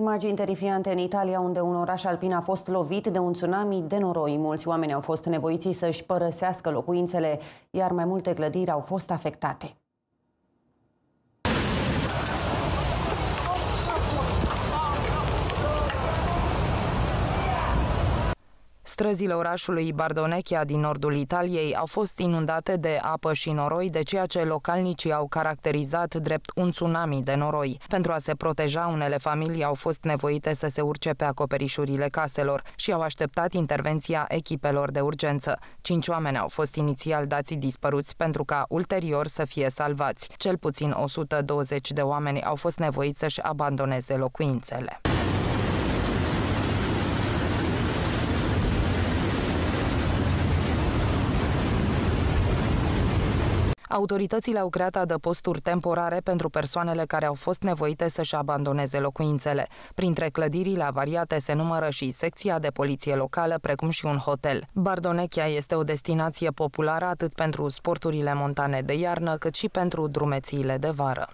Imagini terifiante în Italia, unde un oraș alpin a fost lovit de un tsunami de noroi. Mulți oameni au fost nevoiți să-și părăsească locuințele, iar mai multe clădiri au fost afectate. Străzile orașului Bardonechia din nordul Italiei au fost inundate de apă și noroi, de ceea ce localnicii au caracterizat drept un tsunami de noroi. Pentru a se proteja, unele familii au fost nevoite să se urce pe acoperișurile caselor și au așteptat intervenția echipelor de urgență. Cinci oameni au fost inițial dați dispăruți pentru ca ulterior să fie salvați. Cel puțin 120 de oameni au fost nevoiți să-și abandoneze locuințele. Autoritățile au creat adăposturi temporare pentru persoanele care au fost nevoite să-și abandoneze locuințele. Printre clădirile avariate se numără și secția de poliție locală, precum și un hotel. Bardonechia este o destinație populară atât pentru sporturile montane de iarnă, cât și pentru drumețiile de vară.